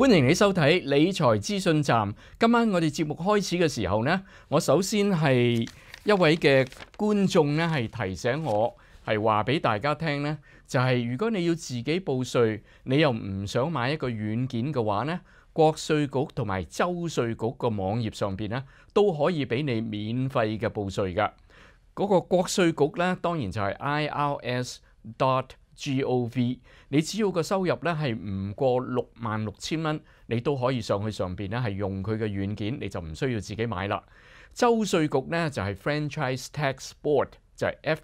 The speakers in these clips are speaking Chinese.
歡迎你收睇理財資訊站。今晚我哋節目開始嘅時候呢，我首先係一位嘅觀眾呢，係提醒我係話俾大家聽呢，就係如果你要自己報稅，你又唔想買一個軟件嘅話呢，國稅局同埋州稅局個網頁上边呢，都可以俾你免費嘅報稅㗎。嗰個國稅局呢，當然就係 IRS dot Gov，你只要個收入咧係唔過六萬六千蚊，你都可以上去上邊咧係用佢嘅軟件，你就唔需要自己買啦。州税局咧就係 Franchise Tax Board，就係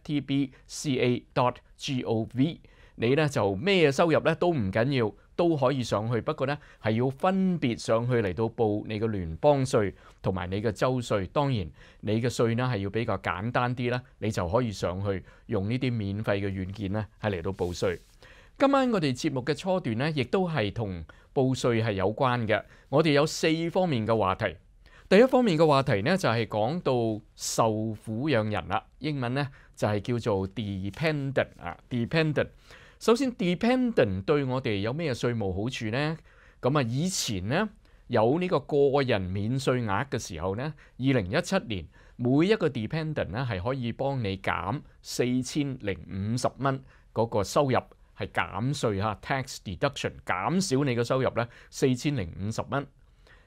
FTBCA.gov。你咧就咩收入咧都唔緊要，都可以上去。不過咧係要分別上去嚟到報你嘅聯邦稅同埋你嘅州稅。當然你嘅稅咧係要比較簡單啲啦，你就可以上去用呢啲免費嘅軟件咧係嚟到報稅。今晚我哋節目嘅初段咧，亦都係同報稅係有關嘅。我哋有四方面嘅話題。第一方面嘅話題呢，就係講到受苦養人啦，英文呢，就係叫做 dependent 啊，dependent。首先，dependent 對我哋有咩稅務好處呢？咁啊，以前呢，有呢個個人免稅額嘅時候呢，二零一七年每一個 dependent 咧係可以幫你減四千零五十蚊嗰個收入係減稅嚇，tax deduction 減少你嘅收入呢四千零五十蚊。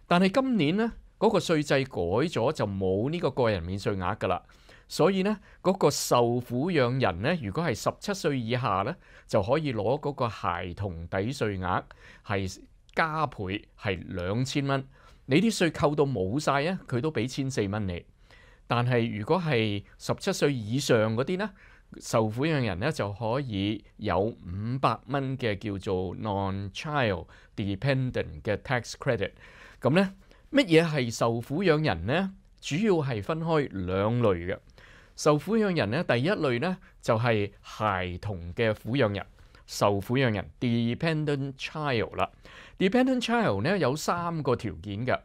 但係今年呢，嗰個稅制改咗就冇呢個個人免稅額噶啦。所以咧，嗰個受撫養人咧，如果係十七歲以下咧，就可以攞嗰個孩童抵稅額係加倍，係兩千蚊。你啲稅扣到冇晒啊，佢都俾千四蚊你。但係如果係十七歲以上嗰啲咧，受撫養人咧就可以有五百蚊嘅叫做 non-child dependent 嘅 tax credit。咁咧，乜嘢係受撫養人咧？主要係分開兩類嘅。受撫養人咧，第一類咧就係孩童嘅撫養人，受撫養人 dependent child 啦。dependent child 咧有三個條件嘅。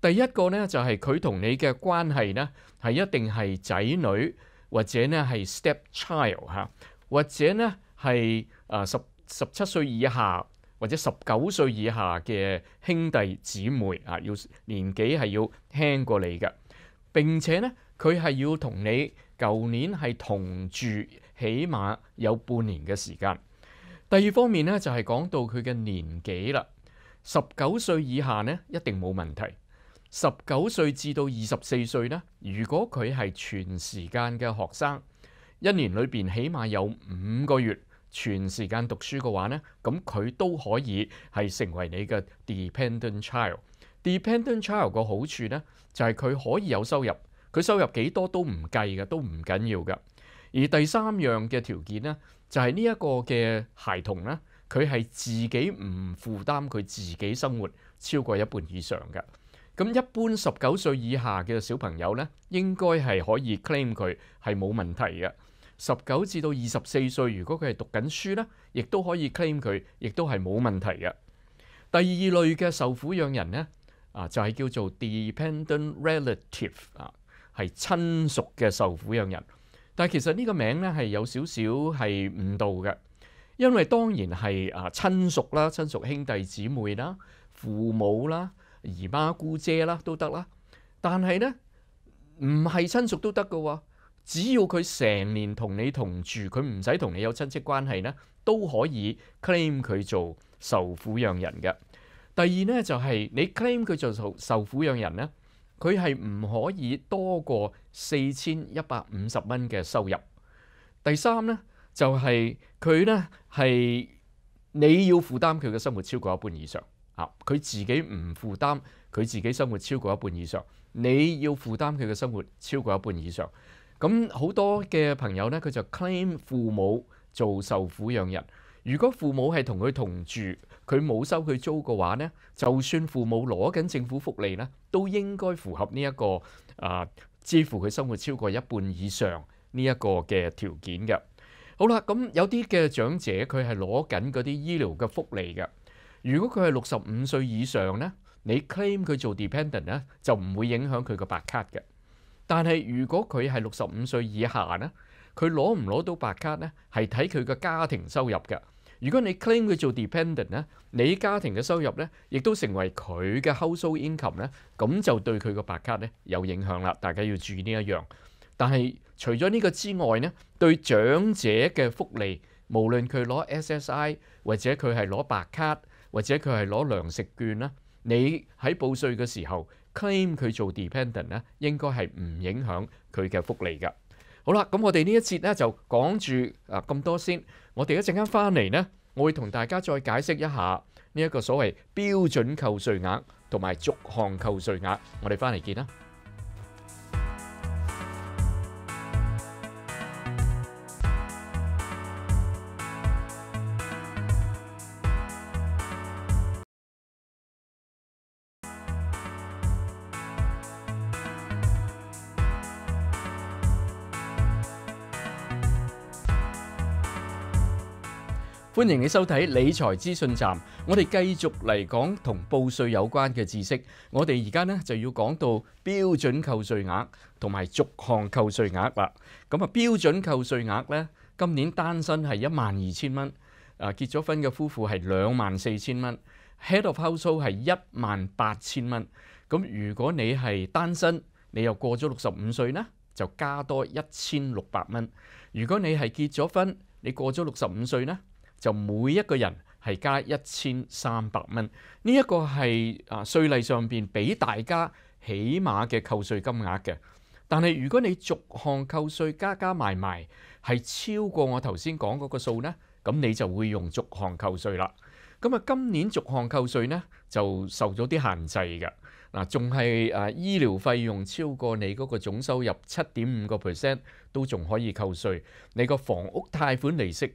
第一個咧就係佢同你嘅關係咧係一定係仔女或者咧係 step child 嚇，或者咧係啊十十七歲以下或者十九歲以下嘅兄弟姊妹啊，要年紀係要輕過你嘅。並且咧佢係要同你。舊年係同住，起碼有半年嘅時間。第二方面咧，就係講到佢嘅年紀啦。十九歲以下呢，一定冇問題。十九歲至到二十四歲呢，如果佢係全時間嘅學生，一年裏邊起碼有五個月全時間讀書嘅話呢，咁佢都可以係成為你嘅 dependent child。dependent child 個好處呢，就係佢可以有收入。佢收入幾多都唔計嘅，都唔緊要㗎。而第三樣嘅條件呢，就係呢一個嘅孩童呢，佢係自己唔負擔佢自己生活超過一半以上嘅。咁一般十九歲以下嘅小朋友呢，應該係可以 claim 佢係冇問題嘅。十九至到二十四歲，如果佢係讀緊書呢，亦都可以 claim 佢，亦都係冇問題嘅。第二類嘅受撫養人呢，啊就係叫做 dependent relative 啊。係親屬嘅受撫養人，但係其實呢個名咧係有少少係誤導嘅，因為當然係啊親屬啦、親屬兄弟姊妹啦、父母啦、姨媽姑姐啦都得啦，但係咧唔係親屬都得㗎喎，只要佢成年同你同住，佢唔使同你有親戚關係咧，都可以 claim 佢做受撫養人嘅。第二咧就係你 claim 佢做受受撫養人咧。佢係唔可以多過四千一百五十蚊嘅收入。第三呢，就係佢呢係你要負擔佢嘅生活超過一半以上啊！佢自己唔負擔佢自己生活超過一半以上，你要負擔佢嘅生活超過一半以上。咁好多嘅朋友呢，佢就 claim 父母做受撫養人。如果父母係同佢同住，佢冇收佢租嘅話呢，就算父母攞緊政府福利呢，都應該符合呢、一個啊支付佢生活超過一半以上呢一個嘅條件嘅。好啦，咁有啲嘅長者佢係攞緊嗰啲醫療嘅福利嘅。如果佢係六十五歲以上呢，你 claim 佢做 dependent 呢，就唔會影響佢個白卡嘅。但係如果佢係六十五歲以下呢，佢攞唔攞到白卡呢？係睇佢嘅家庭收入嘅。如果你 claim 佢做 dependent 咧，你家庭嘅收入咧，亦都成為佢嘅 household income 咧，咁就對佢個白卡咧有影響啦。大家要注意呢一樣。但係除咗呢個之外呢，對長者嘅福利，無論佢攞 SSI 或者佢係攞白卡或者佢係攞糧食券啦，你喺報稅嘅時候 claim 佢做 dependent 咧，應該係唔影響佢嘅福利㗎。好啦，咁我哋呢一節咧就講住啊咁多先。我哋一陣間翻嚟呢，我會同大家再解釋一下呢一個所謂標準扣稅額同埋逐項扣稅額。我哋翻嚟見啦。歡迎你收睇理財資訊站，我哋繼續嚟講同報稅有關嘅知識。我哋而家呢就要講到標準扣稅額同埋逐項扣稅額啦。咁啊，標準扣稅額呢，今年單身係一萬二千蚊，啊結咗婚嘅夫婦係兩萬四千蚊，Head of Household 係一萬八千蚊。咁如果你係單身，你又過咗六十五歲呢，就加多一千六百蚊。如果你係結咗婚，你過咗六十五歲呢，就每一個人係加一千三百蚊，呢一個係啊稅例上邊俾大家起碼嘅扣稅金額嘅。但係如果你逐項扣稅加加埋埋係超過我頭先講嗰個數呢，咁你就會用逐項扣稅啦。咁啊，今年逐項扣稅呢就受咗啲限制嘅嗱，仲係誒醫療費用超過你嗰個總收入七點五個 percent 都仲可以扣稅，你個房屋貸款利息，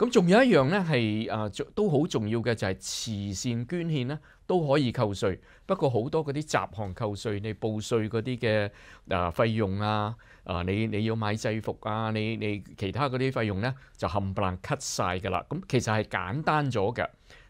咁仲有一樣咧係啊，都好重要嘅就係慈善捐獻咧都可以扣稅。不過好多嗰啲雜項扣稅，你報稅嗰啲嘅啊費用啊。啊！你你要買制服啊，你你其他嗰啲費用咧就冚唪唥 cut 晒㗎啦。咁其實係簡單咗嘅，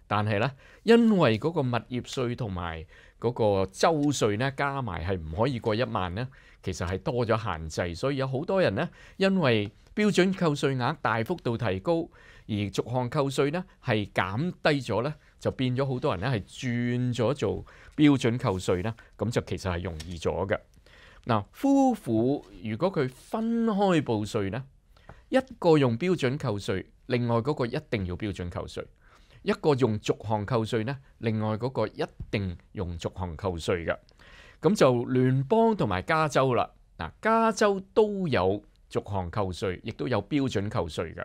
但係咧因為嗰個物業稅同埋嗰個州稅咧加埋係唔可以過一萬咧，其實係多咗限制，所以有好多人咧因為標準扣稅額大幅度提高，而逐項扣稅咧係減低咗咧，就變咗好多人咧係轉咗做標準扣稅咧，咁就其實係容易咗嘅。嗱，夫婦如果佢分開報稅呢，一個用標準扣稅，另外嗰個一定要標準扣稅；一個用逐項扣稅呢，另外嗰個一定用逐項扣稅嘅。咁就聯邦同埋加州啦。嗱，加州都有逐項扣稅，亦都有標準扣稅嘅。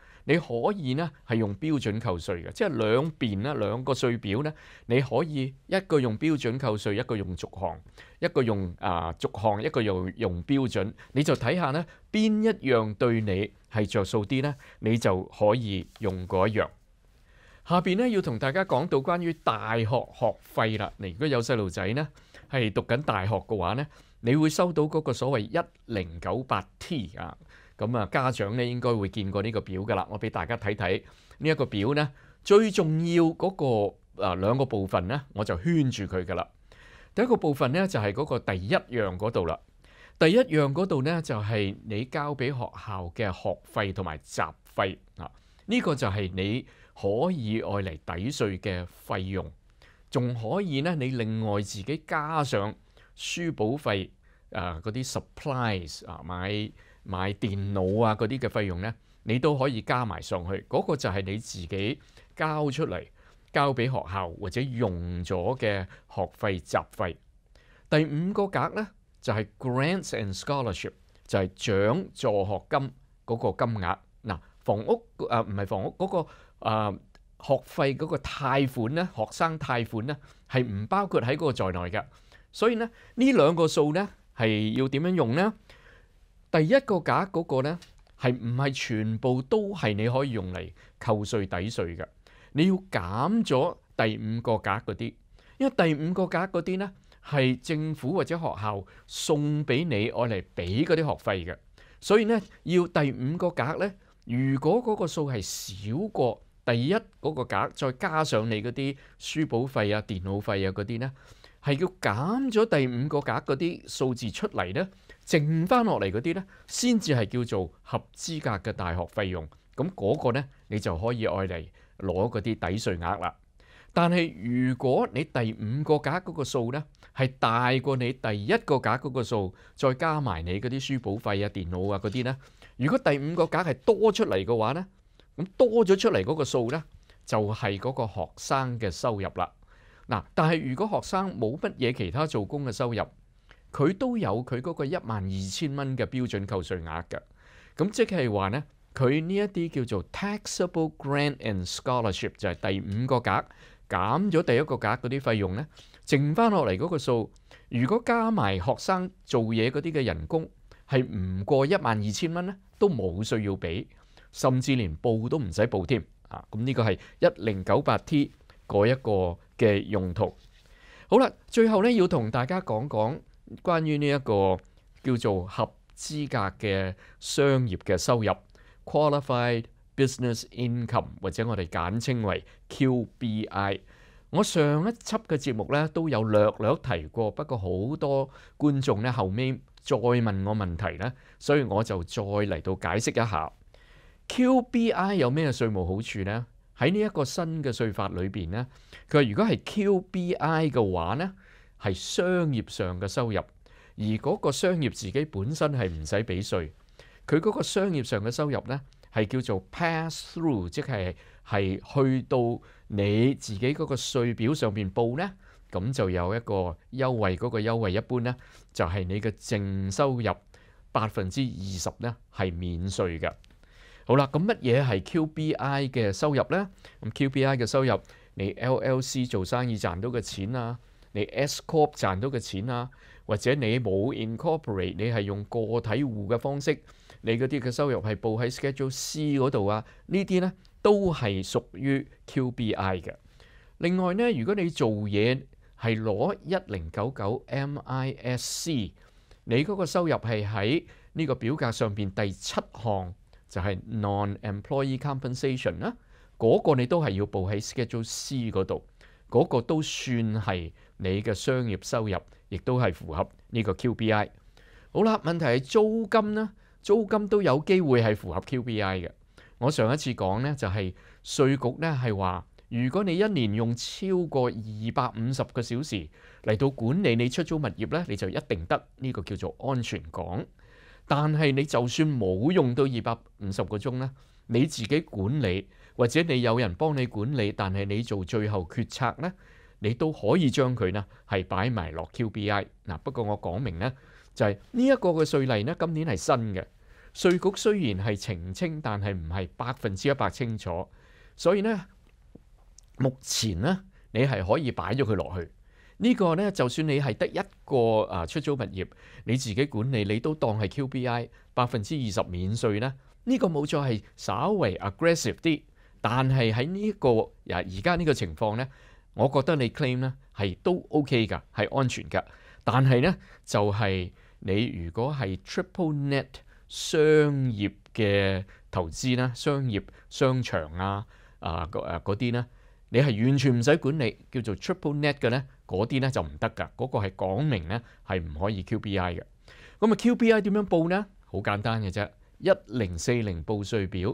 你可以呢係用標準扣稅嘅，即係兩邊呢兩個稅表呢，你可以一個用標準扣稅，一個用逐項，一個用啊逐項，一個用用標準，你就睇下呢邊一樣對你係着數啲呢，你就可以用嗰一樣。下邊咧要同大家講到關於大學學費啦。你如果有細路仔呢係讀緊大學嘅話呢，你會收到嗰個所謂一零九八 T 啊。咁啊，家長咧應該會見過呢個表噶啦。我俾大家睇睇呢一個表呢，最重要嗰個啊兩個部分呢，我就圈住佢噶啦。第一個部分呢，就係嗰個第一樣嗰度啦。第一樣嗰度呢，就係你交俾學校嘅學費同埋雜費啊。呢個就係你。可以愛嚟抵稅嘅費用，仲可以咧，你另外自己加上書簿費，啊嗰啲 supplies 啊，買買電腦啊嗰啲嘅費用呢，你都可以加埋上去。嗰個就係你自己交出嚟，交俾學校或者用咗嘅學費雜費。第五個格呢，就係 grants and scholarship，就係獎助學金嗰個金額。嗱，房屋誒唔係房屋嗰個誒學費嗰個貸款呢，學生貸款呢係唔包括喺嗰個在內嘅。所以呢，呢兩個數呢係要點樣用呢？第一個格嗰個呢係唔係全部都係你可以用嚟扣稅抵稅嘅？你要減咗第五個格嗰啲，因為第五個格嗰啲呢係政府或者學校送俾你愛嚟俾嗰啲學費嘅，所以呢要第五個格呢，如果嗰個數係少過第一嗰個格，再加上你嗰啲書簿費啊、電腦費啊嗰啲呢，係要減咗第五個格嗰啲數字出嚟呢，剩翻落嚟嗰啲呢，先至係叫做合資格嘅大學費用。咁嗰個呢，你就可以愛嚟攞嗰啲抵稅額啦。但係如果你第五個格嗰個數呢，係大過你第一個格嗰個數，再加埋你嗰啲書簿費啊、電腦啊嗰啲呢，如果第五個格係多出嚟嘅話呢，咁多咗出嚟嗰個數呢，就係嗰個學生嘅收入啦。嗱，但係如果學生冇乜嘢其他做工嘅收入，佢都有佢嗰個一萬二千蚊嘅標準扣稅額嘅。咁即係話呢，佢呢一啲叫做 taxable grant and scholarship 就係第五個格減咗第一個格嗰啲費用呢，剩翻落嚟嗰個數，如果加埋學生做嘢嗰啲嘅人工係唔過一萬二千蚊呢，都冇需要俾，甚至連報都唔使報添。啊，咁呢個係一零九八 T 嗰一個嘅用途。好啦，最後咧要同大家講講關於呢一個叫做合資格嘅商業嘅收入 （Qualified Business Income） 或者我哋簡稱為 QBI。我上一輯嘅節目咧都有略略提過，不過好多觀眾咧後尾再問我問題咧，所以我就再嚟到解釋一下 QBI 有咩稅務好處呢？喺呢一個新嘅稅法裏邊呢，佢如果係 QBI 嘅話呢，係商業上嘅收入，而嗰個商業自己本身係唔使俾稅。佢嗰個商業上嘅收入呢，係叫做 pass through，即係係去到你自己嗰個稅表上邊報呢，咁就有一個優惠。嗰個優惠一般呢，就係你嘅淨收入百分之二十呢係免稅嘅。好啦，咁乜嘢係 QBI 嘅收入呢？咁 QBI 嘅收入，你 LLC 做生意賺到嘅錢啊，你 S Corp 賺到嘅錢啊，或者你冇 Incorporate，你係用個體戶嘅方式，你嗰啲嘅收入係報喺 Schedule C 嗰度啊，呢啲呢都係屬於 QBI 嘅。另外呢，如果你做嘢係攞一零九九 MISC，你嗰個收入係喺呢個表格上邊第七項。就係 non-employee compensation 啦，嗰個你都係要報喺 Schedule C 嗰度，嗰個都算係你嘅商業收入，亦都係符合呢個 QBI。好啦，問題係租金呢，租金都有機會係符合 QBI 嘅。我上一次講呢，就係稅局呢係話，如果你一年用超過二百五十個小時嚟到管理你出租物業呢，你就一定得呢個叫做安全港。但係你就算冇用到二百五十個鐘咧，你自己管理或者你有人幫你管理，但係你做最後決策咧，你都可以將佢呢係擺埋落 QBI 嗱。不過我講明呢，就係呢一個嘅稅例呢，今年係新嘅稅局，雖然係澄清，但係唔係百分之一百清楚，所以呢，目前呢，你係可以擺咗佢落去。呢個呢，就算你係得一個啊出租物業，你自己管理，你都當係 QBI 百分之二十免稅呢。呢個冇錯係稍為 aggressive 啲，但係喺呢一個啊而家呢個情況呢，我覺得你 claim 呢係都 OK 㗎，係安全㗎。但係呢，就係你如果係 triple net 商業嘅投資啦，商業商場啊啊嗰啲呢，你係完全唔使管理，叫做 triple net 嘅呢。嗰啲咧就唔得噶，嗰個係講明咧係唔可以 QBI 嘅。咁啊 QBI 點樣報呢？好簡單嘅啫，一零四零報稅表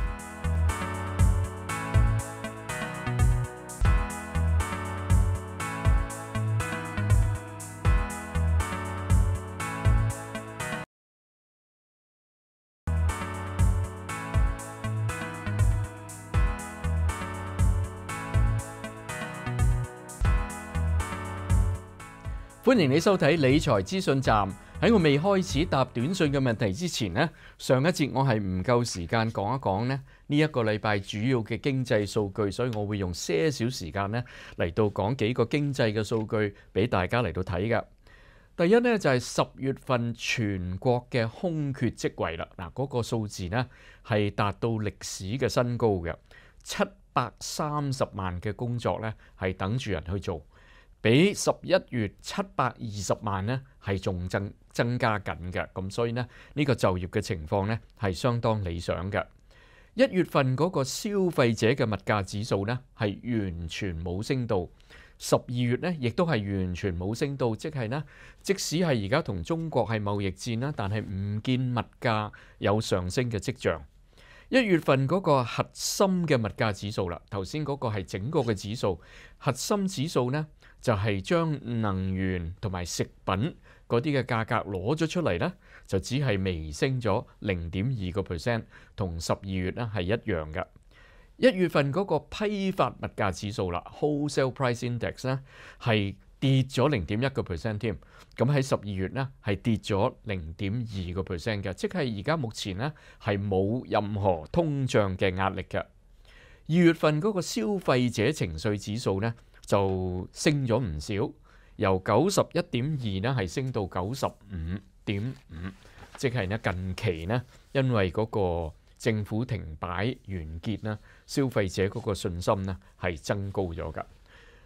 歡迎你收睇理財資訊站。喺我未開始答短信嘅問題之前呢，上一節我係唔夠時間講一講呢呢一個禮拜主要嘅經濟數據，所以我會用些少時間呢嚟到講幾個經濟嘅數據俾大家嚟到睇嘅。第一呢，就係十月份全國嘅空缺職位啦，嗱、那、嗰個數字呢係達到歷史嘅新高嘅，七百三十萬嘅工作呢係等住人去做。比十一月七百二十萬呢係仲增增加緊嘅，咁所以呢，呢個就業嘅情況呢係相當理想嘅。一月份嗰個消費者嘅物價指數呢係完全冇升到，十二月呢亦都係完全冇升到，即係呢，即使係而家同中國係貿易戰啦，但係唔見物價有上升嘅跡象。一月份嗰個核心嘅物價指數啦，頭先嗰個係整個嘅指數，核心指數呢。就係將能源同埋食品嗰啲嘅價格攞咗出嚟呢，就只係微升咗零點二個 percent，同十二月呢係一樣嘅。一月份嗰個批發物價指數啦，wholesale price index 呢係跌咗零點一個 percent 添。咁喺十二月呢係跌咗零點二個 percent 嘅，即係而家目前呢係冇任何通脹嘅壓力嘅。二月份嗰個消費者情緒指數呢，就升咗唔少，由九十一點二呢系升到九十五點五，即系呢近期呢，因為嗰個政府停擺完結啦，消費者嗰個信心呢係增高咗㗎。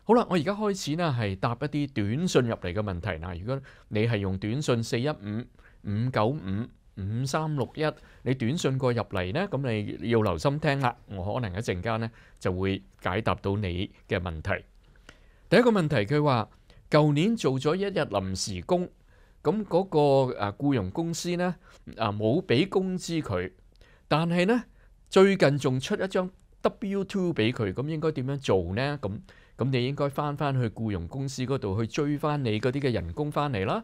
好啦，我而家開始呢係答一啲短信入嚟嘅問題嗱。如果你係用短信四一五五九五五三六一，你短信過入嚟呢，咁你要留心聽啦。我可能一陣間呢就會解答到你嘅問題。第一個問題，佢話舊年做咗一日臨時工，咁嗰個誒僱傭公司呢啊冇俾工資佢，但係呢最近仲出一張 W2 俾佢，咁應該點樣做呢？咁咁你應該翻翻去僱傭公司嗰度去追翻你嗰啲嘅人工翻嚟啦。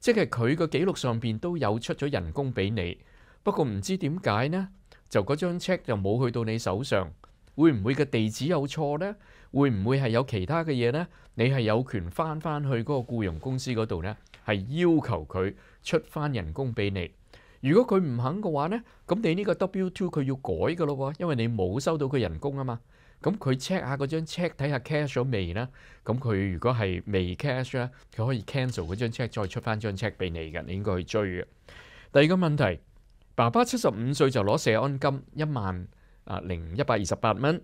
即係佢個記錄上邊都有出咗人工俾你，不過唔知點解呢，就嗰張 check 就冇去到你手上，會唔會個地址有錯呢？會唔會係有其他嘅嘢呢？你係有權翻翻去嗰個僱傭公司嗰度呢，係要求佢出翻人工俾你。如果佢唔肯嘅話呢，咁你呢個 W two 佢要改噶咯，因為你冇收到佢人工啊嘛。咁佢 check 下嗰張 check 睇下 cash 咗未呢？咁佢如果係未 cash 咧，佢可以 cancel 嗰張 check 再出翻張 check 俾你嘅。你應該去追嘅。第二個問題，爸爸七十五歲就攞社安金一萬啊零一百二十八蚊。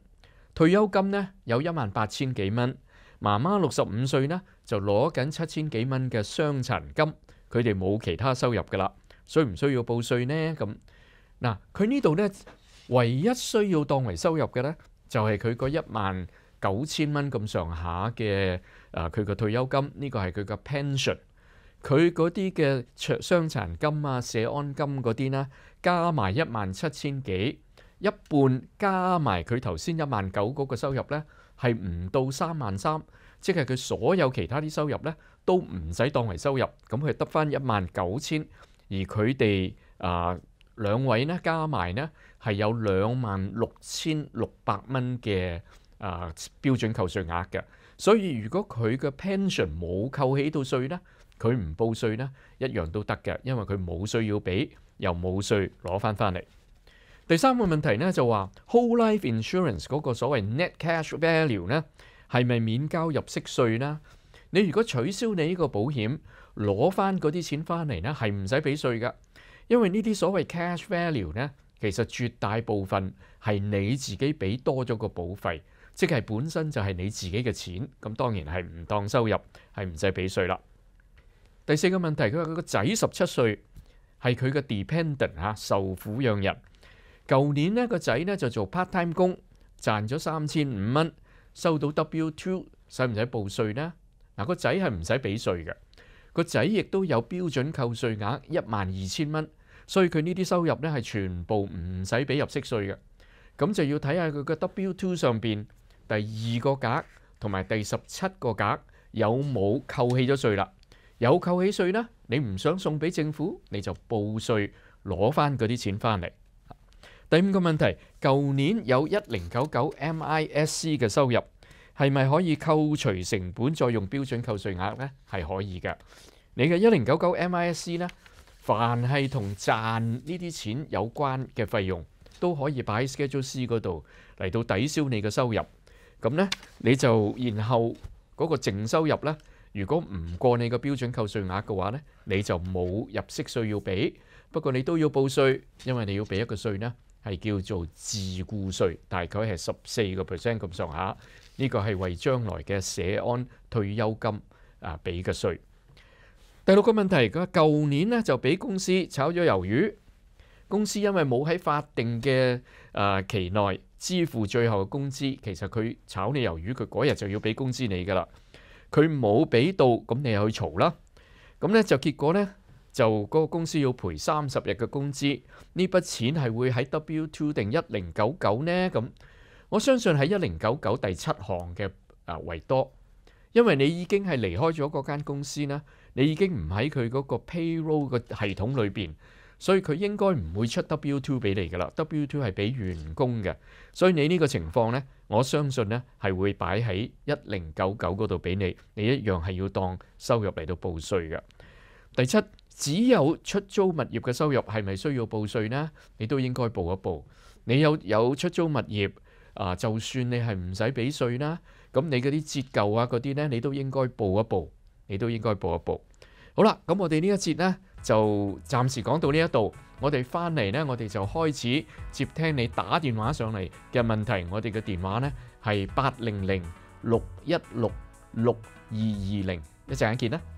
退休金呢有一萬八千幾蚊，媽媽六十五歲呢就攞緊七千幾蚊嘅傷殘金，佢哋冇其他收入噶啦，需唔需要報稅呢？咁嗱，佢呢度呢唯一需要當為收入嘅呢，就係佢嗰一萬九千蚊咁上下嘅啊，佢個退休金呢個係佢個 pension，佢嗰啲嘅傷殘金啊、社安金嗰啲呢，加埋一萬七千幾。一半加埋佢頭先一萬九嗰個收入呢，係唔到三萬三，即係佢所有其他啲收入呢，都唔使當為收入，咁佢得返一萬九千，而佢哋啊兩位呢，加埋呢，係有兩萬六千六百蚊嘅啊標準扣稅額嘅，所以如果佢嘅 pension 冇扣起到稅呢，佢唔報稅呢，一樣都得嘅，因為佢冇稅要俾，又冇稅攞返返嚟。第三個問題呢，就話 whole life insurance 嗰個所謂 net cash value 呢，係咪免交入息稅呢？你如果取消你呢個保險，攞翻嗰啲錢翻嚟呢，係唔使俾稅噶。因為呢啲所謂 cash value 呢，其實絕大部分係你自己俾多咗個保費，即係本身就係你自己嘅錢，咁當然係唔當收入，係唔使俾稅啦。第四個問題，佢話佢個仔十七歲，係佢嘅 dependent 嚇，受撫養人。舊年呢個仔呢就做 part time 工，賺咗三千五蚊，收到 W two，使唔使報稅呢？嗱個仔係唔使俾稅嘅，個仔亦都有標準扣稅額一萬二千蚊，所以佢呢啲收入呢係全部唔使俾入息稅嘅。咁就要睇下佢個 W two 上邊第二個格同埋第十七個格有冇扣起咗稅啦。有扣起稅呢，你唔想送俾政府，你就報稅攞翻嗰啲錢翻嚟。第五個問題，舊年有一零九九 MISC 嘅收入，係咪可以扣除成本再用標準扣稅額呢？係可以嘅。你嘅一零九九 MISC 呢，凡係同賺呢啲錢有關嘅費用，都可以擺喺 Schedule C 嗰度嚟到抵消你嘅收入。咁呢，你就然後嗰個淨收入呢，如果唔過你個標準扣稅額嘅話呢，你就冇入息稅要俾。不過你都要報稅，因為你要俾一個稅呢，係叫做自雇稅，大概係十四個 percent 咁上下。呢個係為將來嘅社安退休金啊俾嘅稅。第六個問題，佢話舊年呢就俾公司炒咗魷魚，公司因為冇喺法定嘅啊期內支付最後嘅工資，其實佢炒你魷魚，佢嗰日就要俾工資你噶啦。佢冇俾到，咁你又去嘈啦。咁呢就結果呢，就嗰個公司要賠三十日嘅工資。呢筆錢係會喺 W two 定一零九九呢？咁我相信喺一零九九第七項嘅啊為多，因為你已經係離開咗嗰間公司啦，你已經唔喺佢嗰個 payroll 嘅系統裏邊。所以佢應該唔會出 W two 俾你噶啦，W two 係俾員工嘅，所以你呢個情況呢，我相信呢係會擺喺一零九九嗰度俾你，你一樣係要當收入嚟到報稅嘅。第七，只有出租物業嘅收入係咪需要報稅呢？你都應該報一報。你有有出租物業啊，就算你係唔使俾稅啦，咁你嗰啲折舊啊嗰啲呢，你都應該報一報，你都應該報一報。好啦，咁我哋呢一節呢。就暫時講到呢一度，我哋翻嚟呢，我哋就開始接聽你打電話上嚟嘅問題。我哋嘅電話呢係八零零六一六六二二零，一陣間見啦。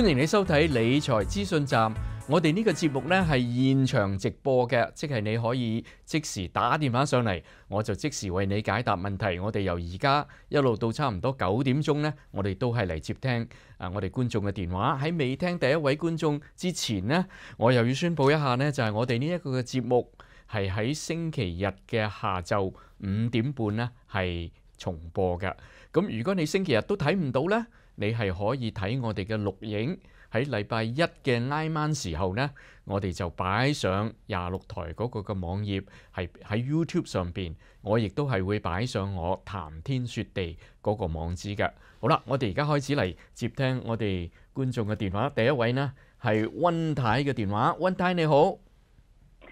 歡迎你收睇理財資訊站。我哋呢個節目呢係現場直播嘅，即係你可以即時打電話上嚟，我就即時為你解答問題。我哋由而家一路到差唔多九點鐘呢，我哋都係嚟接聽啊我哋觀眾嘅電話。喺未聽第一位觀眾之前呢，我又要宣布一下呢，就係我哋呢一個嘅節目係喺星期日嘅下昼五點半呢係重播嘅。咁如果你星期日都睇唔到呢，你係可以睇我哋嘅錄影，喺禮拜一嘅挨晚時候呢，我哋就擺上廿六台嗰個嘅網頁，係喺 YouTube 上邊，我亦都係會擺上我談天說地嗰個網址嘅。好啦，我哋而家開始嚟接聽我哋觀眾嘅電話。第一位呢係溫太嘅電話，溫太你好。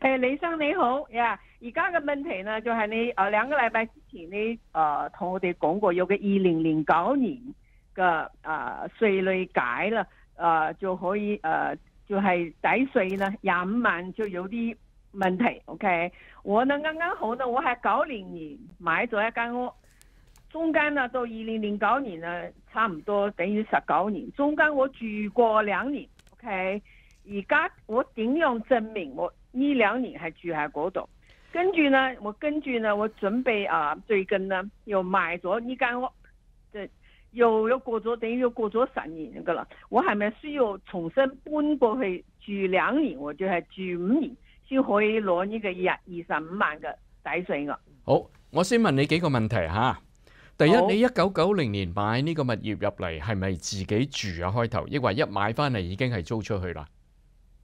誒，李生你好呀！而家嘅問題呢，就係你誒兩個禮拜之前你誒同我哋講過有個二零零九年。個啊税率解啦，啊就可以诶就系抵税啦廿五万就有啲问题，OK？我呢啱啱好呢，我係九零年买咗一间屋，中间呢到二零零九年呢差唔多等于十九年，中间我住过两年，OK？而家我点样证明我呢两年系住喺嗰度？跟住呢，我跟住呢，我准备啊最近呢又买咗呢间屋，又又過咗，等於又過咗十年噶啦。我係咪需要重新搬過去住兩年，或者係住五年，先可以攞呢個日二十五萬嘅抵稅噶？好，我先問你幾個問題吓。第一，你一九九零年買呢個物業入嚟，係咪自己住啊？開頭，抑或一買翻嚟已經係租出去啦？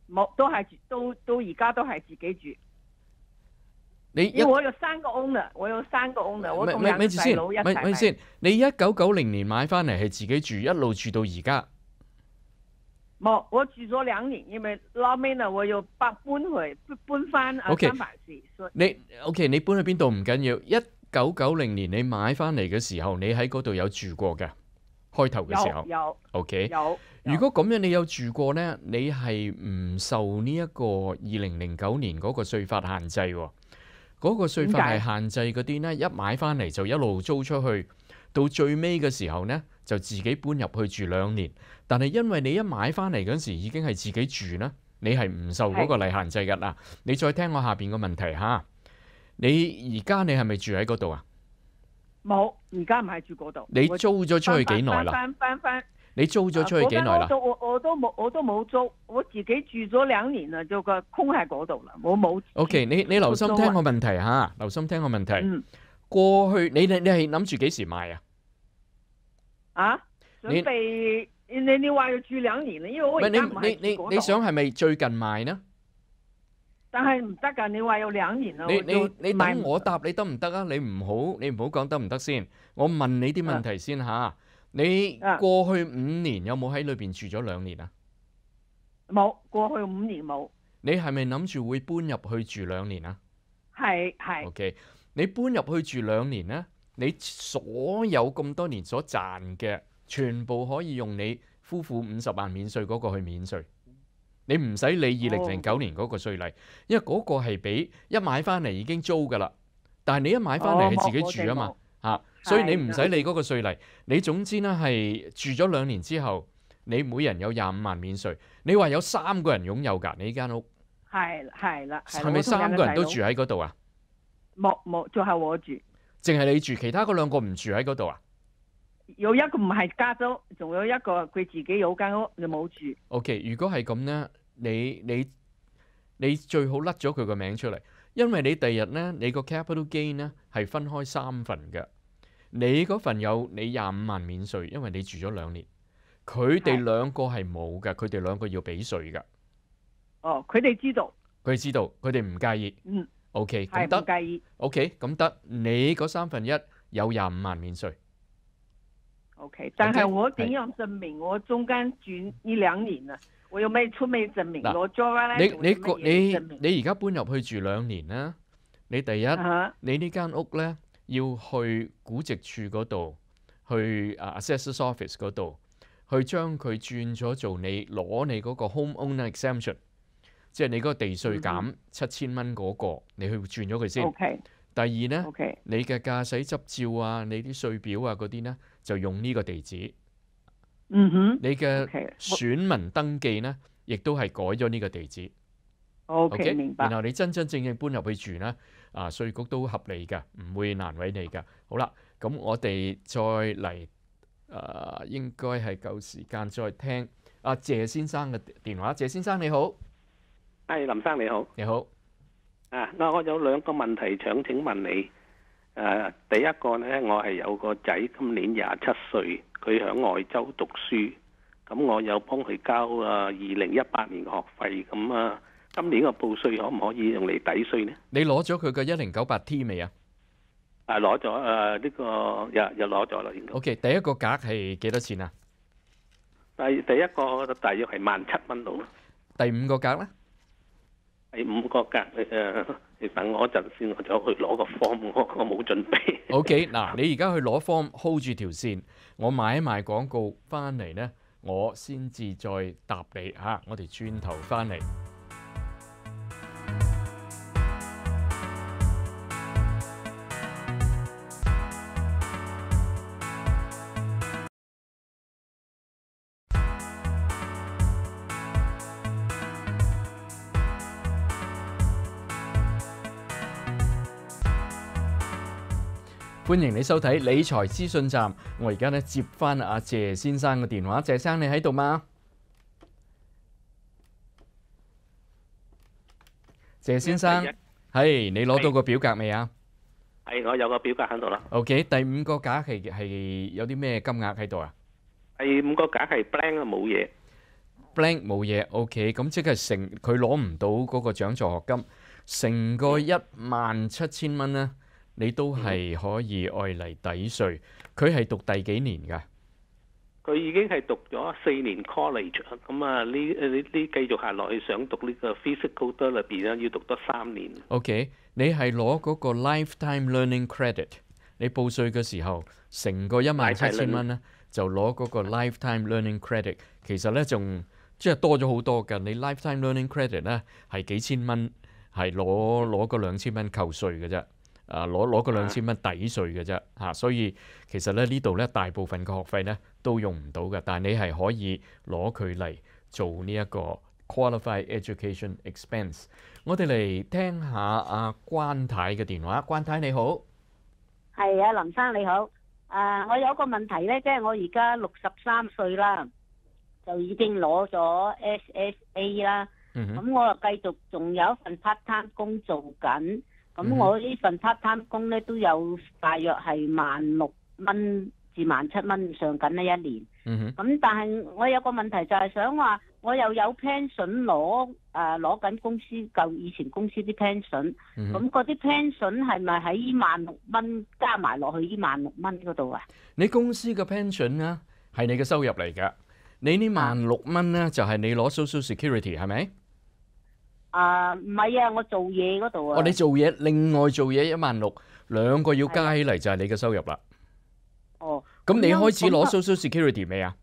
冇，都係住，到到而家都係自己住。你一因為我有三個 owner，我有三個 owner，我同住先，細佬一齊買。咪咪先。你一九九零年買翻嚟係自己住，一路住到而家。冇，我住咗兩年，因為後尾呢，我又搬搬回搬翻啊三藩市，你 OK，你搬去邊度唔緊要。一九九零年你買翻嚟嘅時候，你喺嗰度有住過嘅，開頭嘅時候有有，OK。有。如果咁樣你有住過呢，你係唔受呢一個二零零九年嗰個稅法限制喎。嗰、個稅法係限制嗰啲呢，一買翻嚟就一路租出去，到最尾嘅時候呢，就自己搬入去住兩年。但係因為你一買翻嚟嗰時已經係自己住啦，你係唔受嗰個例限制㗎啦。你再聽我下邊個問題嚇，你而家你係咪住喺嗰度啊？冇，而家唔係住嗰度。你租咗出去幾耐啦？翻翻翻翻你租咗出去幾耐啦我我都冇我都冇租，我自己住咗兩年啦，就個空喺嗰度啦，我冇。O.K. 你你留心租啊聽我問題嚇，留心聽我問題。嗯過去你你你係諗住幾時買啊？啊，你準備你你話要住兩年啦，因為我而家唔係你你住嗰度你你想係咪最近買呢？但係唔得㗎，你話要兩年啦，你你你等我答你得唔得啊？你唔好你唔好講得唔得先。我問你啲問題先嚇。你啊過去五年有冇喺裏邊住咗兩年啊？冇過去五年冇，你係咪諗住會搬入去住兩年啊係係？O.K. 你搬入去住兩年呢，你所有咁多年所賺嘅，全部可以用你夫婦五十萬免税嗰個去免税。你唔使理二零零九年嗰個稅例，因為嗰個係俾一買翻嚟已經租噶啦。但係你一買翻嚟係自己住啊嘛，嚇、所以你唔使理嗰個稅例。你總之呢係住咗兩年之後，你每人有廿五萬免稅。你話有三個人擁有㗎，你呢間屋係係啦，係咪三個人都住？喺嗰度啊？冇冇，就係我住，淨係你住，其他嗰兩個唔住喺嗰度啊有一個唔係加州，仲有一個佢自己有間屋就冇住。？OK，如果係咁呢，你你你最好甩咗佢個名出嚟，因為你第日呢，你個 capital gain 呢係分開三份嘅。你嗰份有你廿五萬免稅，因為你住咗兩年。佢哋係兩個係冇嘅，佢哋兩個要俾稅㗎。哦，佢哋知道，佢哋知道，佢哋唔介意。嗯，OK，咁得唔得。介意。OK，咁得。你嗰三分一有廿五萬免稅。OK，但係我點樣證明我中間住呢兩年啊？我有咩出咩證明？嗱攞 job 你咧？你個你你而家搬入去住兩年啦，你第一。你呢間屋呢，要去估值處嗰度，去啊 assessors office 嗰度，去將佢轉咗做你攞你嗰個 home owner exemption，即係你嗰個地税減七千蚊嗰個，你去轉咗佢先。第二呢你嘅駕駛執照啊，你啲税表啊嗰啲呢，就用呢個地址。嗯哼你嘅選民登記呢，亦都係改咗呢個地址。OK 明白然。後你真真正正搬入去住呢，啊稅局都合理嘅，唔會難為你嘅。好啦，咁我哋再嚟，誒、應該係夠時間再聽阿、謝先生嘅電話。謝先生你好，係林生你好，你好，啊，嗱，我有兩個問題想請問你。誒、第一個呢，我係有個仔今年廿七歲，佢喺外州讀書，咁我有幫佢交啊二零一八年學費，咁啊，今年個報稅可唔可以用嚟抵稅呢？你攞咗佢嘅一零九八 T 未啊啊，攞咗誒呢個又又攞咗啦，應該。？OK，第一個格係幾多錢啊？第第一個大約係萬七蚊到，第五個格呢？第五個格誒，你等我一陣先，我走去攞個 form，我我冇準備。OK，嗱，你而家去攞 form hold 住條線，我買一賣廣告翻嚟呢，我先至再答你嚇、我哋轉頭翻嚟。歡迎你收睇理財資訊站。我而家咧接翻阿謝先生嘅電話，謝生你喺度嗎？謝先生，係你攞到個表格未啊係我有個表格喺度啦。？OK，第五個格係係有啲咩金額喺度啊第五個格係 blank 啊，冇嘢。？blank 冇嘢，OK，咁即係成佢攞唔到嗰個獎助學金，成個一萬七千蚊呢，你都係可以愛嚟抵稅。佢係讀第幾年㗎？佢已經係讀咗四年 college，咁啊呢誒呢呢繼續下落去想讀呢個 physical therapy 咧，要讀多三年。OK，你係攞嗰個 lifetime learning credit，你報稅嘅時候，成個一萬七千蚊咧，就攞嗰個 lifetime learning credit，其實咧仲即係多咗好多㗎。你 lifetime learning credit 咧係幾千蚊，係攞攞嗰兩千蚊扣稅嘅啫。啊，攞攞嗰兩千蚊抵稅嘅啫嚇，所以其實咧呢度咧大部分嘅學費咧都用唔到嘅，但係你係可以攞佢嚟做呢一個 qualified education expense。我哋嚟聽下阿關太嘅電話，關太你好，係啊，林生你好。啊、我有個問題咧，即係我而家六十三歲啦，就已經攞咗 SSA 啦。咁我又繼續仲有一份 part time 工做緊。嗯咁我呢份 part time 工咧都有大約係萬六蚊至萬七蚊上緊呢一年。嗯哼，咁但係我有個問題就係想話，我又有 pension 攞誒攞緊公司舊以前公司啲 pension。嗯咁嗰啲 pension 係咪喺呢萬六蚊加埋落去呢萬六蚊嗰度啊？你公司嘅 pension 啊係你嘅收入嚟㗎，你呢萬六蚊咧就係你攞 social security 係咪？啊，唔係啊，我做嘢嗰度啊。哦，你做嘢另外做嘢一萬六，兩個要加起嚟就係你嘅收入啦。哦，咁你開始攞 social security 未啊？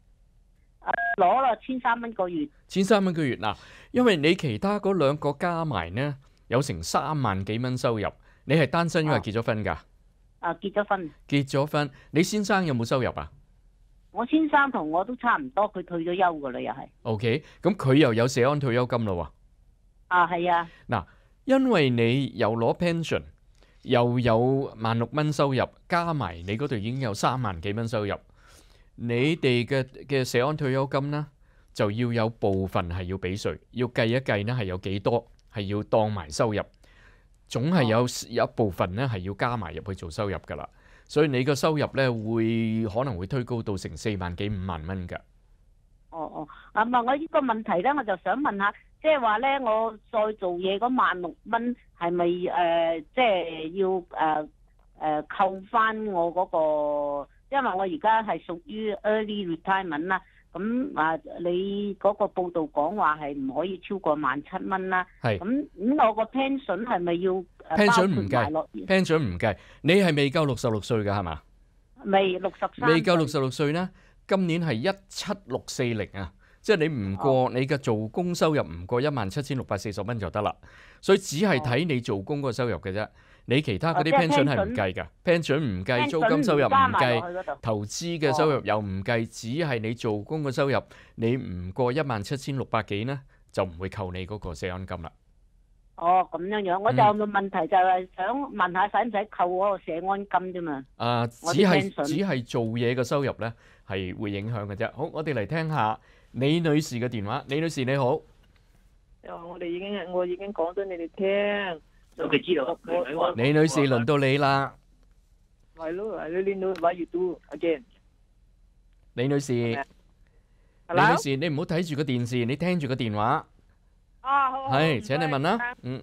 攞啦，千三蚊個月。千三蚊個月嗱，因為你其他嗰兩個加埋呢，有成三萬幾蚊收入。你係單身因為哦結咗婚㗎？啊，結咗婚，結咗婚，你先生有冇收入啊我先生同我都差唔多，佢退咗休噶啦，又係。？OK，咁佢又有社安退休金咯喎。啊，係啊，嗱因為你又攞 pension，又有萬六蚊收入，加埋你嗰度已經有三萬幾蚊收入，你哋嘅嘅社安退休金呢，就要有部分係要俾税，要計一計呢係有幾多係要當埋收入，總係有有一部分呢係要加埋入去做收入㗎啦。所以你個收入呢，會可能會推高到成四萬幾五萬蚊㗎。哦哦，啊唔係，我呢個問題咧，我就想問下，即係話咧，我再做嘢嗰萬六蚊係咪誒，即係要誒誒、呃扣翻我嗰、個，因為我而家係屬於 early retirement 啦。咁啊，你嗰個報道講話係唔可以超過萬七蚊啦。係咁咁，我個 pension 係咪要誒 pension 唔計包括埋落？pension 唔計，你係未夠六十六歲㗎係嘛？未六十三，未夠六十六歲呢，今年係一七六四零啊，即係你唔過你嘅做工收入唔過一萬七千六百四十蚊就得啦，所以只係睇你做工嗰個收入嘅啫，你其他嗰啲 pension 係唔計㗎，pension 唔計，租金收入唔計。投資嘅收入又唔計，只係你做工嘅收入，你唔過一萬七千六百幾呢，就唔會扣你嗰個社安金啦。哦，咁樣樣，我就嗯有個問題就係想問下，使唔使扣嗰個社安金啫嘛？啊，只係只係做嘢嘅收入咧，係會影響嘅啫。好，我哋嚟聽下李女士嘅電話。李女士你好。又話我哋已經我已經講咗你哋聽，都佢知道李女士輪到你啦，係咯，係咯，你都 what you do again？李女士，李女，士，你唔好睇住個電視，你聽住個電話，啊好，好係，請你該問啦。嗯，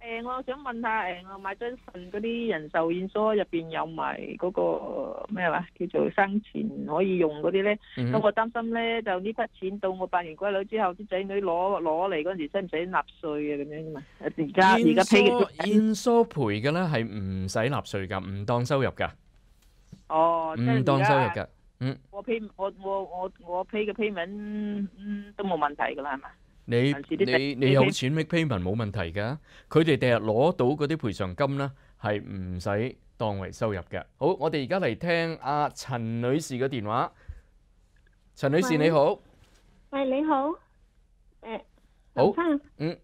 誒，我想問下誒，我買咗份嗰啲人壽險所入邊有埋嗰個咩話叫做生前可以用嗰啲咧，嗯咁我擔心咧就呢筆錢到我百年歸老之後，啲仔女攞攞嚟嗰陣時，使唔使納稅啊？咁樣啫嘛。而家而家現批疏嘅現疏賠嘅咧係唔使納稅㗎，唔當收入㗎，哦，唔當而家收入㗎。我 pay 我我我我 pay 嘅 payment 嗯都冇問題㗎啦，係嘛？你你你有錢 make payment 冇問題㗎，佢哋第日攞到嗰啲賠償金咧係唔使當為收入嘅。好，我哋而家嚟聽阿陳女士嘅電話。陳女士你好，喂，你好，誒，好。林生，嗯，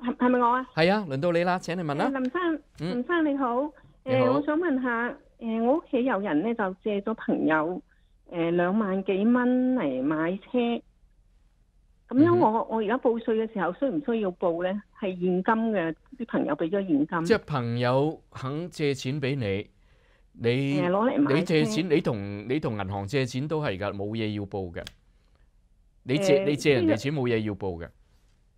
係係咪我啊？係啊，輪到你啦，請你問誒啦。林生，嗯。林生你好，誒，我想問下，誒，我屋企有人咧就借咗朋友誒兩萬幾蚊嚟買車，咁樣嗯哼我我而家報稅嘅時候需唔需要報咧？係現金嘅，啲朋友俾咗現金，即係朋友肯借錢俾你，你攞嚟買你借車錢，你同你同銀行借錢都係㗎，冇嘢要報嘅。你借誒你借人哋錢冇嘢要報嘅。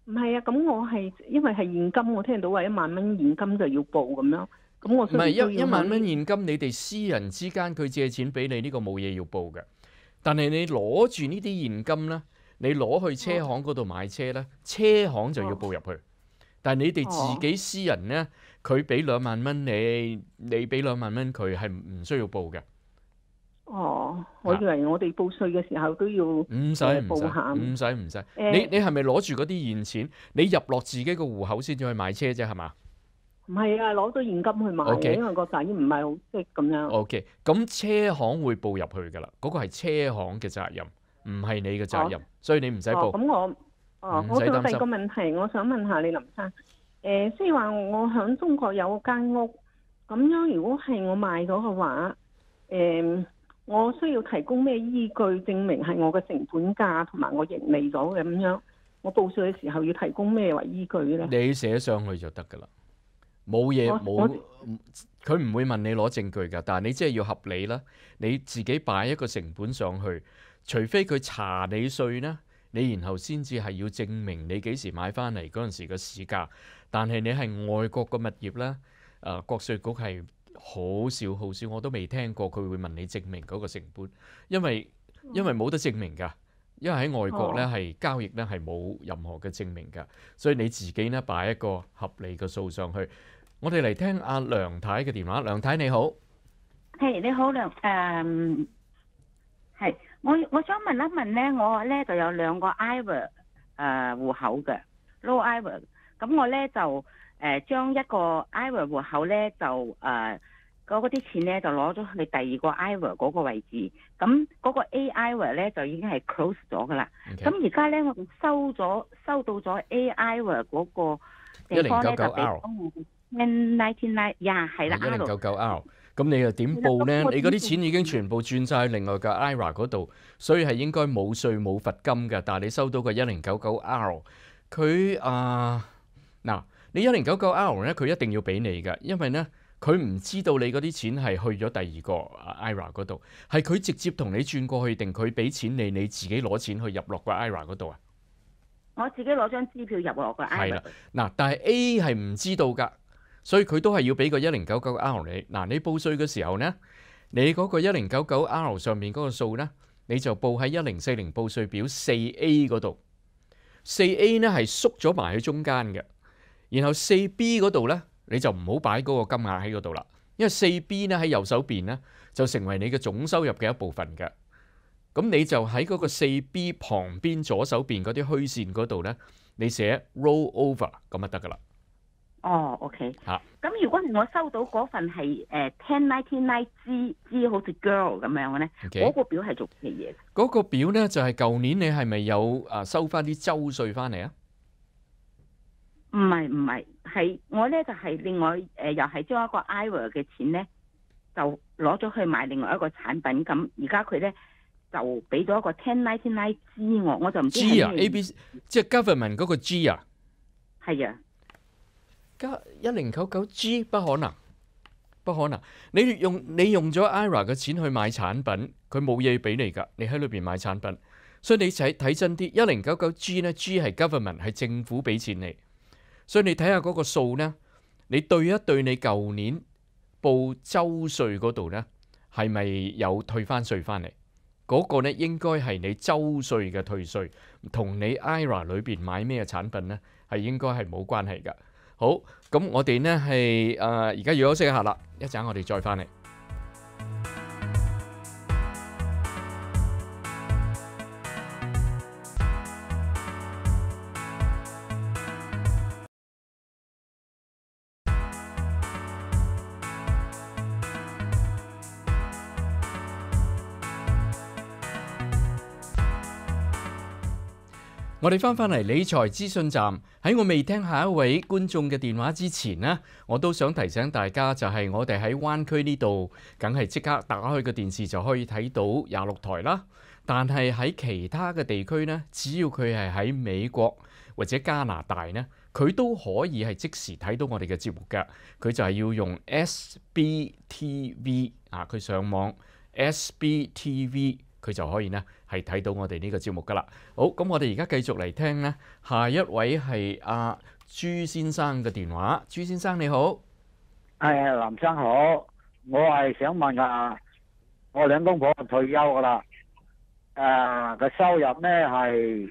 唔係啊，咁我係因為係現金，我聽到話一萬蚊現金就要報咁樣，咁我唔係需唔需要一一萬蚊喺現金，你哋私人之間佢借錢俾你呢個冇嘢要報嘅。但係你攞住呢啲現金咧，你攞去車行嗰度買車咧，車行就要報入去。但係你哋自己私人呢，佢俾兩萬蚊你，你俾兩萬蚊佢係唔需要報嘅，哦，我以為我哋報稅嘅時候都要唔使唔使唔使唔使。你你係咪攞住嗰啲現錢？你入落自己個戶口先至去買車啫，係嘛唔係啊，攞咗現金去買 OK 嘅，因為個仔唔係好識咁樣。？OK，咁車行會報入去㗎啦，嗰、個係車行嘅責任，唔係你嘅責任，所以你唔使哦，報。咁我哦唔，我仲有使擔心第二個問題，我想問下你林生。誒、即係話我喺中國有間屋，咁樣如果係我賣咗嘅話，誒、我需要提供咩依據證明係我嘅成本價同埋我盈利咗嘅咁樣？我報稅嘅時候要提供咩為依據咧？你寫上去就得㗎啦，冇嘢冇，佢唔會問你攞證據㗎，但係你即係要合理啦，你自己擺一個成本上去，除非佢查你税呢，你然後先至係要證明你幾時買翻嚟嗰陣時嘅市價，但係你係外國嘅物業啦，誒、國税局係好少好少，我都未聽過佢會問你證明嗰個成本，因為因為冇得證明㗎。因為喺外國咧哦。係交易咧係冇任何嘅證明㗎，所以你自己咧擺一個合理嘅數上去。我哋嚟聽阿梁太嘅電話，梁太你好，係你好梁誒，係、我我想問一問咧，我咧就有兩個 IVA 誒、戶口嘅 low IVA，咁我咧就誒、呃、將一個 IVA 戶口咧就誒嗰嗰啲錢咧就攞咗去第二個 IVA 嗰個位置，咁嗰個 A IVA 咧就已經係 close 咗噶啦。咁而家咧我收咗收到咗 A IVA 嗰個地方咧就俾 1099R 咗我 N ninety nine 呀係啦一零 R 九九 R，咁你又點報呢？你嗰啲點錢已經全部轉晒去另外嘅 IRA 嗰度，所以係應該冇税冇罰金嘅。但係你收到個一零九九 R，佢啊嗱，你一零九九 R 咧，佢一定要俾你嘅，因為呢，佢唔知道你嗰啲錢係去咗第二個啊 IRA 嗰度，係佢直接同你轉過去，定佢俾錢你，你自己攞錢去入落個 IRA 嗰度啊？我自己攞張支票入落個係 IVA 啦，嗱，但係 A 係唔知道㗎，所以佢都係要俾個一零九九 R 你。嗱，你報稅嘅時候呢，你嗰個一零九九 R 上面嗰個數呢，你就報喺一零四零報稅表四 A 嗰度。四 A 呢係縮咗埋喺中間嘅，然後四 B 嗰度呢，你就唔好擺嗰個金額喺嗰度啦，因為四 B 呢喺右手邊呢，就成為你嘅總收入嘅一部分嘅。咁你就喺嗰個四 B 旁邊左手邊嗰啲虛線嗰度呢，你寫 roll over 咁就得噶啦。哦，OK。嚇咁如果係我收到嗰份係誒 ten ninety nine G G 好似 girl 咁樣嘅咧，嗰個表係做咩嘢？嗰個表咧，就係舊年你係咪有啊收翻啲州稅翻嚟啊？唔係唔係，係我咧就係另外誒又係將一個 IVA 嘅錢咧，就攞咗去買另外一個產品。咁而家佢咧就俾咗一個 ten ninety nine G 我，我就唔知 G 啊，A B C，即係 government 嗰個 G 啊，係啊，加一零九九 G 不可能，不可能。你用你用咗 IRA 嘅錢去買產品，佢冇嘢俾你㗎，你喺裏邊買產品，所以你睇睇真啲。一零九九 G 呢 G 係 government 係政府俾錢你，所以你睇下嗰個數呢，你對一對你舊年報周稅嗰度呢，係咪有退翻稅翻嚟？嗰個呢應該係你周稅嘅退稅，同你 IRA 裏邊買咩產品呢，係應該係冇關係㗎。好，咁我哋呢系诶而家要休息一下啦，一阵我哋再翻嚟。我哋翻返嚟理財資訊站，喺我未聽下一位觀眾嘅電話之前呢，我都想提醒大家，就係我哋喺灣區呢度，梗係即刻打開個電視就可以睇到廿六台啦。但係喺其他嘅地區呢，只要佢係喺美國或者加拿大呢，佢都可以係即時睇到我哋嘅節目㗎。佢就係要用 SBTV 啊，佢上網 SBTV。佢就可以呢係睇到我哋呢個節目噶啦。好，咁我哋而家繼續嚟聽呢，下一位係阿朱先生嘅電話。朱先生你好，係林生好，我係想問下，我兩公婆退休噶啦，誒、個收入咧係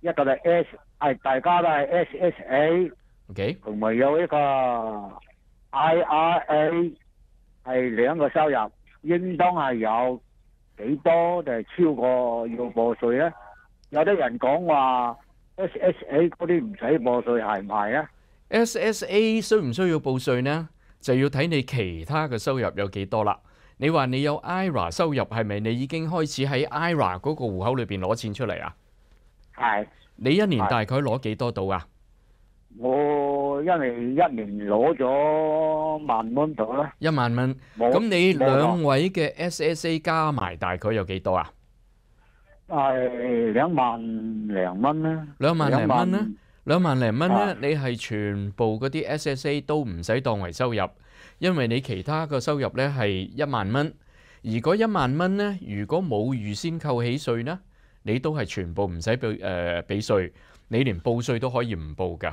一個係 S，係大家都係 S S A，OK，同埋有一個 IRA 係兩個收入，應當係有幾多定係超過要報稅咧？有啲人講話 SSA 嗰啲唔使報稅係唔係啊？SSA 需唔需要報稅呢？就要睇你其他嘅收入有幾多啦。你話你有 IRA 收入，係咪你已經開始喺 IRA 嗰個戶口裏邊攞錢出嚟啊？係，你一年大概攞幾多到啊？我因為一年攞咗萬蚊到啦，一萬蚊。咁你冇兩位嘅 SSA 加埋大概有幾多啊？係兩萬零蚊啦，兩萬零蚊呢？兩兩萬零蚊啊呢，你係全部嗰啲 SSA 都唔使當為收入，因為你其他嘅收入咧係一萬蚊。而嗰一萬蚊呢，如果冇預先扣起稅呢，你都係全部唔使俾誒俾稅，你連報稅都可以唔報㗎。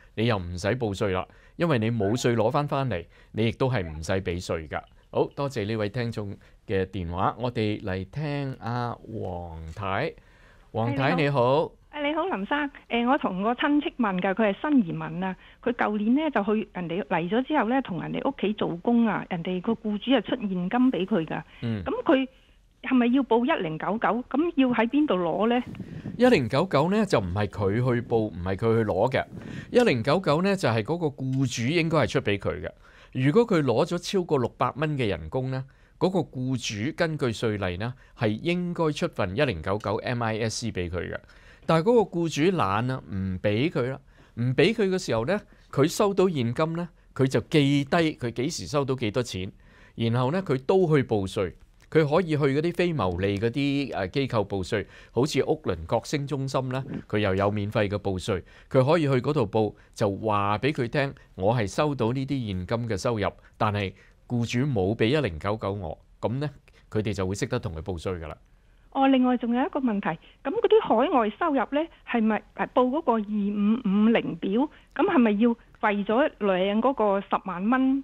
你又唔使報稅啦，因為你冇稅攞翻翻嚟，你亦都係唔使俾稅㗎。好多謝呢位聽眾嘅電話，我哋嚟聽阿黃太。黃太你你好，誒你好，林生。誒、我同個親戚問㗎，佢係新移民啊。佢舊年呢就去人哋嚟咗之後呢，同人哋屋企做工啊，人哋個僱主係出現金俾佢㗎。嗯，咁佢係咪要報一零九九？咁要喺邊度攞呢？一零九九呢就唔係佢去報，唔係佢去攞嘅。一零九九呢就係嗰個僱主應該係出俾佢嘅。如果佢攞咗超過六百蚊嘅人工呢，嗰個僱主根據稅例呢係應該出份一零九九 MIS 俾佢嘅。但係嗰個僱主懶啊，唔俾佢啦，唔俾佢嘅時候呢，佢收到現金呢，佢就記低佢幾時收到幾多錢，然後呢，佢都去報稅。佢可以去嗰啲非牟利嗰啲誒機構報税，好似屋倫國星中心咧，佢又有免費嘅報稅，佢可以去嗰度報，就話俾佢聽，我係收到呢啲現金嘅收入，但係僱主冇俾一零九九我，咁呢，佢哋就會識得同佢報稅噶啦。哦，另外仲有一個問題，咁嗰啲海外收入呢，係咪報嗰個二五五零表？咁係咪要為咗領嗰個十萬蚊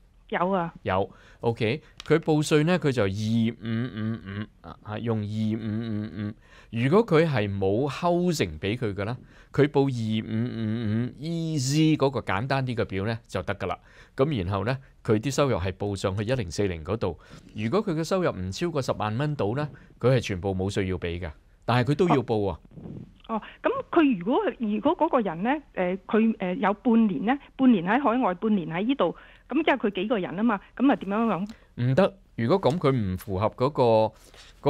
有啊，有，OK，佢報稅呢，佢就二五五五啊，係用二五五五。如果佢係冇 housing 俾佢嘅啦，佢報二五五五 easy 嗰個簡單啲嘅表呢就得㗎啦。咁然後呢，佢啲收入係報上去一零四零嗰度。如果佢嘅收入唔超過十萬蚊到呢，佢係全部冇稅要俾嘅，但係佢都要報啊。哦，咁佢如果如果嗰個人呢，誒佢誒有半年呢，半年喺海外，半年喺呢度，咁即係佢幾個人啊嘛，咁啊點樣樣？唔得，如果咁佢唔符合嗰、個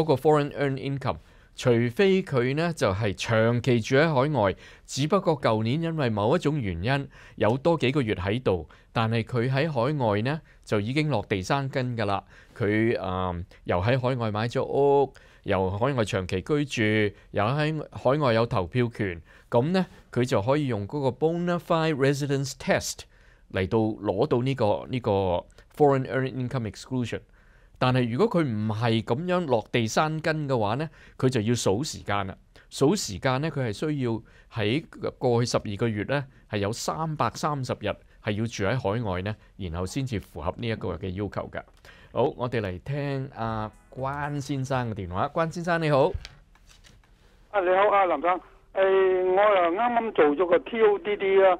嗰、個 foreign earned income，除非佢呢就係、長期住喺海外，只不過舊年因為某一種原因有多幾個月喺度，但係佢喺海外呢就已經落地生根㗎啦。佢啊、又喺海外買咗屋，又海外長期居住，又喺海外有投票權，咁呢，佢就可以用嗰個 bona fide residence test 嚟到攞到呢、個呢、個 foreign earned income exclusion。但係如果佢唔係咁樣落地生根嘅話呢，佢就要數時間啦。數時間呢，佢係需要喺過去十二個月呢，係有三百三十日係要住喺海外呢，然後先至符合呢一個嘅要求㗎。好，我哋嚟聽阿、關先生嘅電話。關先生你好，啊，你好啊，林生。誒、我又啱啱做咗個 TODD 啦。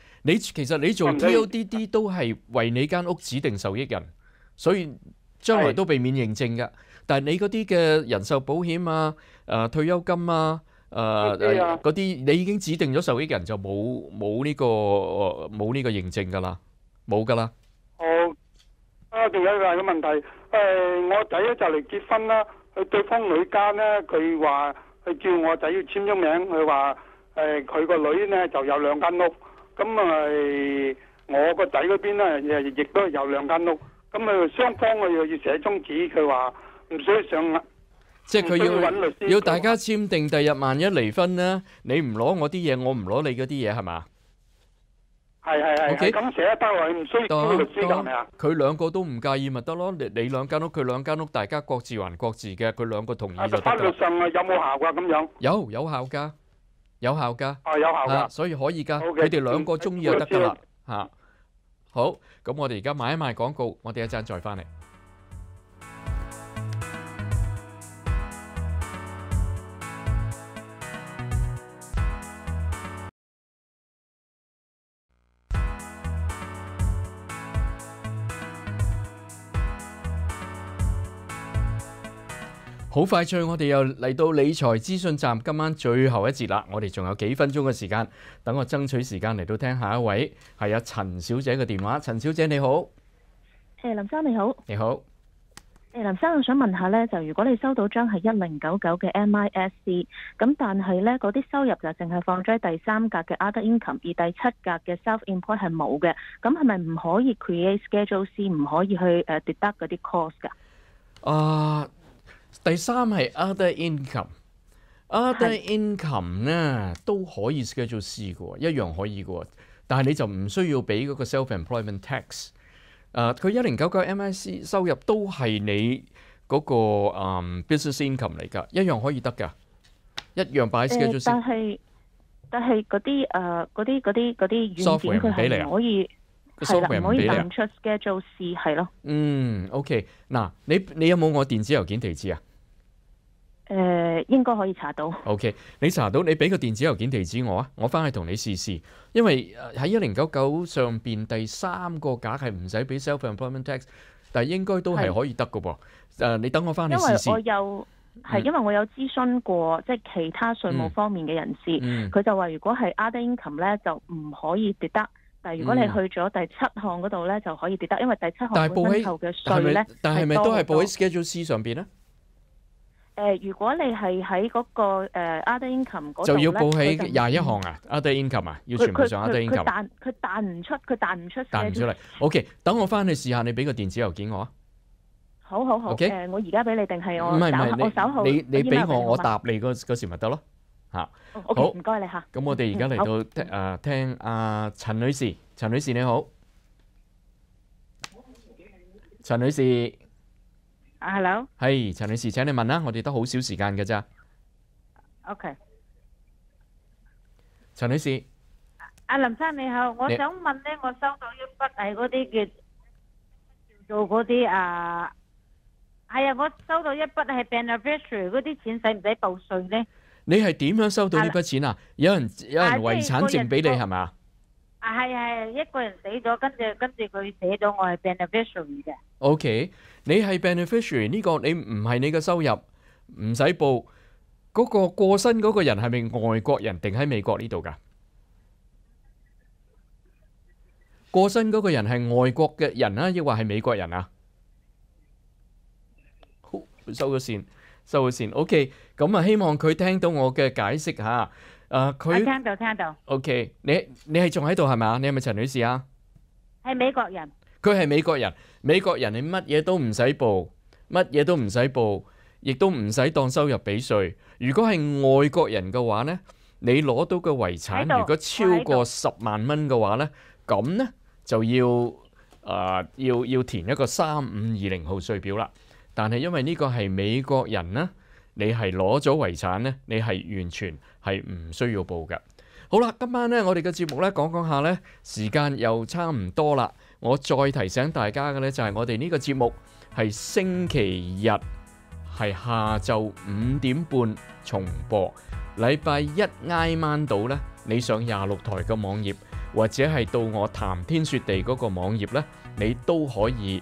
你其實你做 TODD 都係為你間屋指定受益人，所以將來都避免認證㗎。但係你嗰啲嘅人壽保險啊、誒退休金啊。誒啲啊嗰啲你已經指定咗受益人就冇冇呢個呃冇呢個認證㗎啦，冇㗎啦。好，啊，仲有一個問題，誒、我仔咧就嚟結婚啦，佢對方女家咧，佢話佢叫我仔要簽咗名，佢話誒佢個女咧就有兩間屋，咁啊我個仔嗰邊咧亦亦都有兩間屋，咁啊雙方我又要寫宗旨，佢話唔需要上，即係佢要揾律要師要大家簽訂，第日萬一離婚咧，你唔攞我啲嘢，我唔攞你嗰啲嘢，係嘛？係係係 OK 係咁寫得喎，唔需要揾律師㗎係咪啊？佢兩個都唔介意咪得咯？你你兩間屋，佢兩間屋，大家各自還各自嘅，佢兩個同意啊，就法律得。上啊有冇效㗎咁樣？有有效㗎，有效㗎。啊有效㗎，啊所以可以㗎，OK，佢哋兩個中意就得㗎啦嗯。嚇，好，咁我哋而家卖一賣廣告，我哋一陣再翻嚟。好快脆，我哋又嚟到理財資訊站，今晚最後一節啦。我哋仲有幾分鐘嘅時間，等我爭取時間嚟到聽下一位係阿陳小姐嘅電話。陳小姐你好，誒林生你好，你好，誒林生我想問下呢，就如果你收到張係一零九九嘅 MISC，咁但係呢嗰啲收入就淨係放咗喺第三格嘅 other income，而第七格嘅 self Import 係冇嘅，咁係咪唔可以 create schedule C，唔可以去誒 deduct 嗰啲 cost 㗎？啊，第三係 other income，other income 咧都可以 schedule C 嘅喎，一樣可以嘅喎，但係你就唔需要俾嗰個 self-employment tax。誒，佢一零九九 MIC 收入都係你嗰、個、嗯 business income 嚟㗎，一樣可以得㗎，一樣擺 schedule 誒 C。但係但係嗰啲誒嗰啲嗰啲嗰啲軟 Software 件佢唔俾你啊係唔可以個係啦，唔可以出 schedule C 係咯。嗯，OK，嗱，你你有冇我電子郵件地址啊？誒、應該可以查到。OK，你查到你俾個電子郵件地址我啊，我翻去同你試試。因為呃喺一零九九上邊第三個架係唔使俾 self-employment tax，但係應該都係係可以得嘅噃。誒、你等我翻去試因為我。有係嗯因為我有諮詢過即係其他稅務嗯方面嘅人士，嗯佢、就話如果係 other income 咧就唔可以跌得，但係如果你嗯。去咗第七項嗰度咧就可以跌得，因為第七項本身扣嘅但係稅咧但係咪都係報喺 Schedule C 上邊咧？誒、如果你係喺嗰個、呃 other income 嗰度就要咧報喺廿一項啊，other income 啊，要全部上佢 other 佢佢 income，彈佢彈唔出，佢彈唔出彈唔出嚟。OK，等我翻去試下，你俾個電子郵件我啊。好好好，OK？我而家俾你定係我唔係唔稍我稍後係，你你你俾我，我答你嗰嗰時咪得咯嚇。好唔該你嚇。咁我哋而家嚟到聽誒聽阿陳女士，陳女士你好，陳女士啊，hello，OK，、係陳女士，請你問啦，我哋得好少時間嘅咋。OK 陳女士，阿林生你好，我想問咧，我收到一筆係嗰啲叫做嗰啲啊，係啊，我收到一筆係 beneficiary 嗰啲錢，使唔使報稅咧？你係點樣收到呢筆錢啊？有人有人遺產證俾你係咪啊？啊，係係一個人死咗，跟住跟住佢寫咗我係 beneficiary 嘅。OK，你係 beneficiary 呢個你唔係你嘅收入，唔使報。嗰個過身嗰個人係咪外國人定喺美國呢度㗎？過身嗰個人係外國嘅人啊，抑或係美國人啊？好，收咗線，收咗線。OK，咁啊，希望佢聽到我嘅解釋嚇。誒，我佢聽到聽到，OK，你你係仲喺度係咪啊？你係咪陳女士啊？係美國人。佢係美國人，美國人你乜嘢都唔使報，乜嘢都唔使報，亦都唔使當收入俾税。如果係外國人嘅話呢，你攞到嘅遺產如果超過十萬蚊嘅話呢，咁呢就要誒、呃要要填一個三五二零號税表啦。但係因為呢個係美國人呢，你係攞咗遺產呢，你係完全係唔需要報嘅。好啦，今晚呢，我哋嘅節目呢講講下呢，時間又差唔多啦。我再提醒大家嘅呢，就係我哋呢個節目係星期日係下晝五點半重播，禮拜一挨晚到呢，你上廿六台嘅網頁，或者係到我談天說地嗰個網頁呢，你都可以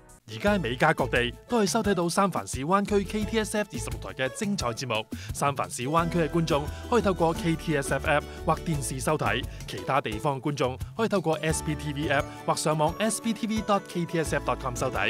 而家美加各地都可以收睇到三藩市湾区 KTSF 二十六台嘅精彩节目。三藩市湾区嘅观众可以透过 KTSF App 或电视收睇，其他地方嘅观众可以透过 SBTV App 或上网 sbtv.ktsf.com 收睇。